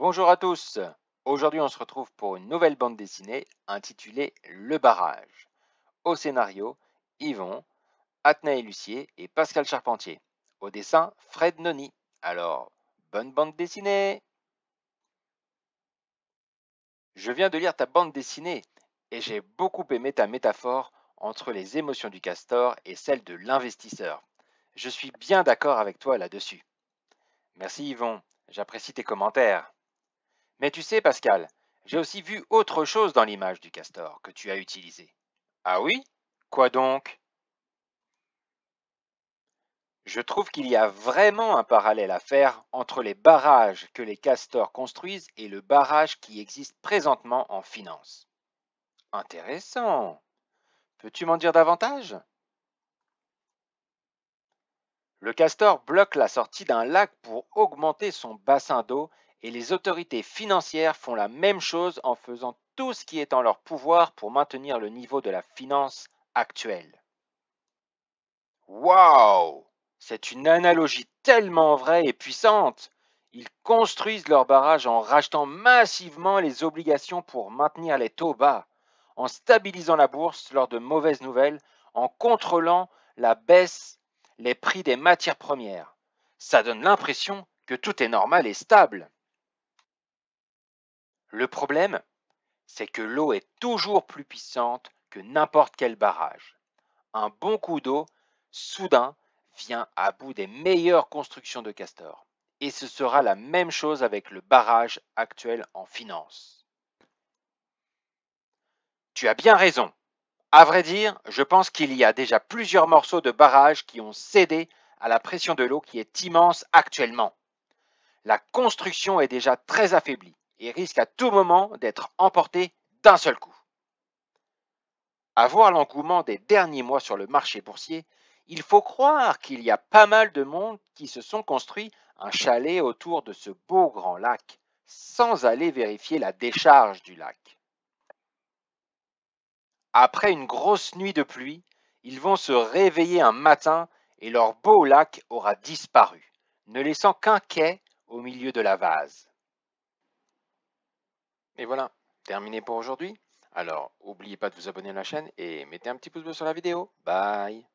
Bonjour à tous Aujourd'hui on se retrouve pour une nouvelle bande dessinée intitulée Le Barrage. Au scénario, Yvon, Atnaï Lucier et Pascal Charpentier. Au dessin, Fred Noni. Alors, bonne bande dessinée Je viens de lire ta bande dessinée et j'ai beaucoup aimé ta métaphore entre les émotions du castor et celles de l'investisseur. Je suis bien d'accord avec toi là-dessus. Merci Yvon, j'apprécie tes commentaires. Mais tu sais Pascal, j'ai aussi vu autre chose dans l'image du castor que tu as utilisé. Ah oui? Quoi donc? Je trouve qu'il y a vraiment un parallèle à faire entre les barrages que les castors construisent et le barrage qui existe présentement en finance. Intéressant. Peux-tu m'en dire davantage? Le castor bloque la sortie d'un lac pour augmenter son bassin d'eau et les autorités financières font la même chose en faisant tout ce qui est en leur pouvoir pour maintenir le niveau de la finance actuelle. Waouh C'est une analogie tellement vraie et puissante Ils construisent leur barrage en rachetant massivement les obligations pour maintenir les taux bas en stabilisant la bourse lors de mauvaises nouvelles, en contrôlant la baisse les prix des matières premières. Ça donne l'impression que tout est normal et stable. Le problème, c'est que l'eau est toujours plus puissante que n'importe quel barrage. Un bon coup d'eau, soudain, vient à bout des meilleures constructions de Castor. Et ce sera la même chose avec le barrage actuel en finance. Tu as bien raison. À vrai dire, je pense qu'il y a déjà plusieurs morceaux de barrage qui ont cédé à la pression de l'eau qui est immense actuellement. La construction est déjà très affaiblie et risque à tout moment d'être emportée d'un seul coup. À voir l'engouement des derniers mois sur le marché boursier, il faut croire qu'il y a pas mal de monde qui se sont construits un chalet autour de ce beau grand lac sans aller vérifier la décharge du lac. Après une grosse nuit de pluie, ils vont se réveiller un matin et leur beau lac aura disparu, ne laissant qu'un quai au milieu de la vase. Et voilà, terminé pour aujourd'hui. Alors, n'oubliez pas de vous abonner à la chaîne et mettez un petit pouce bleu sur la vidéo. Bye